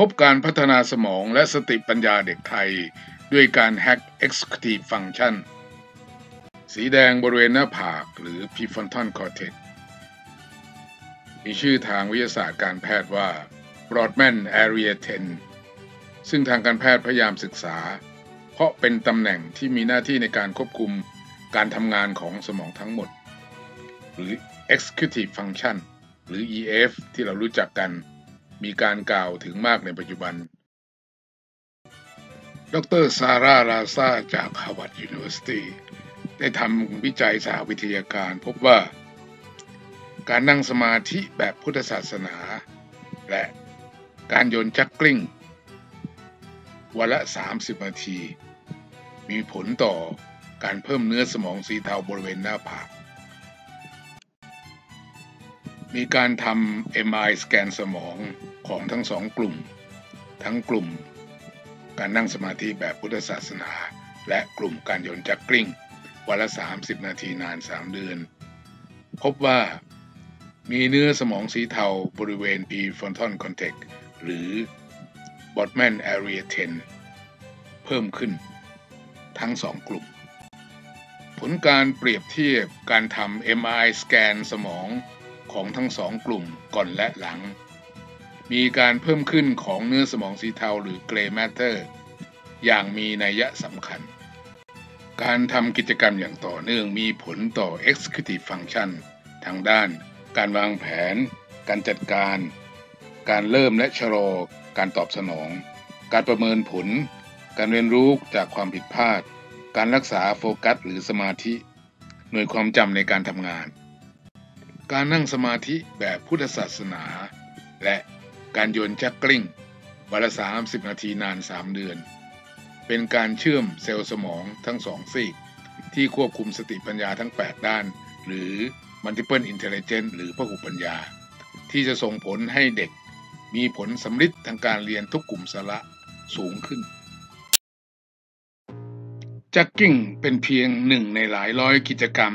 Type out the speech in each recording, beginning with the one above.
พบการพัฒนาสมองและสติปัญญาเด็กไทย ด้วยการแฮก Executive Function สีแดงบริเวณหน้าผากหรือ prefrontal cortex มีชื่อทางวิทยาศาสตร์การแพทย์ว่า Broadman Area 10 ซึ่งทางการแพทย์พยายามศึกษา เพราะเป็นตำแหน่งที่มีหน้าที่ในการควบคุมการทำงานของสมองทั้งหมด หรือ Executive Function หรือ EF ที่เรารู้จักกัน มีการกล่าวถึงมากในปัจจุบัน ดรซาร่าลาซาจาก Harvard University ได้ทำวิจัยสาวิทยาการพบว่า การนั่งสมาธิแบบพุทธศาสนา และการโยนจักกลิ้ง วันละ 30 นาที มีผลต่อการเพิ่มเนื้อสมองสีเทาบริเวณหน้าผาก มีการทำ MRI สแกนสมองของทั้งสองกลุ่ม ทั้งกลุ่ม การนั่งสมาธิแบบพุทธศาสนา และกลุ่มการโยนจักกลิ้งวันละ 30 นาทีนาน 3 เดือน พบว่ามีเนื้อสมองสีเทาบริเวณ prefrontal cortex หรือ Botman Area 10 เพิ่มขึ้น ทั้งสองกลุ่ม ผลการเปรียบเทียบการทำ MRI สแกนสมอง ของทั้งสองกลุ่มก่อนและหลัง มีการเพิ่มขึ้นของเนื้อสมองสีเทาหรือ Gray Matter อย่างมีนัยสำคัญ การทำกิจกรรมอย่างต่อเนื่องมีผลต่อ Executive Function ทางด้าน การวางแผน การจัดการ การเริ่มและชะลอการตอบสนอง การประเมินผล การเรียนรู้จากความผิดพลาด การรักษาโฟกัสหรือสมาธิ หน่วยความจำในการทำงาน การนั่งสมาธิแบบพุทธศาสนา และการโยนจักกลิ้งวันละ30 นาทีนาน 3 เดือน เป็นการเชื่อมเซลล์สมองทั้งสองซีก ที่ควบคุมสติปัญญาทั้ง 8 ด้าน หรือ Multiple Intelligence หรือพหุปัญญา ที่จะส่งผลให้เด็กมีผลสำลิดทางการเรียนทุกกลุ่มสาระสูงขึ้นจักกิ้งเป็นเพียงหนึ่งในหลายร้อยกิจกรรม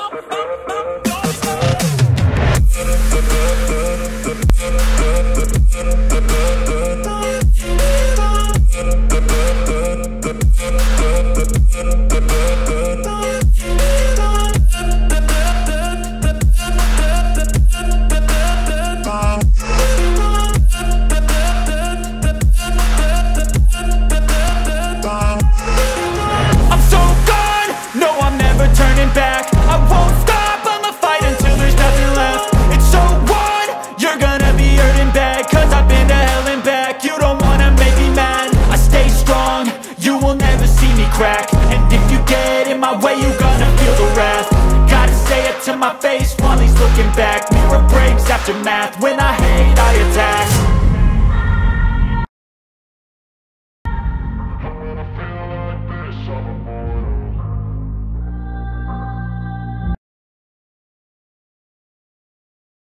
up, up, up, up, up. Math when I hate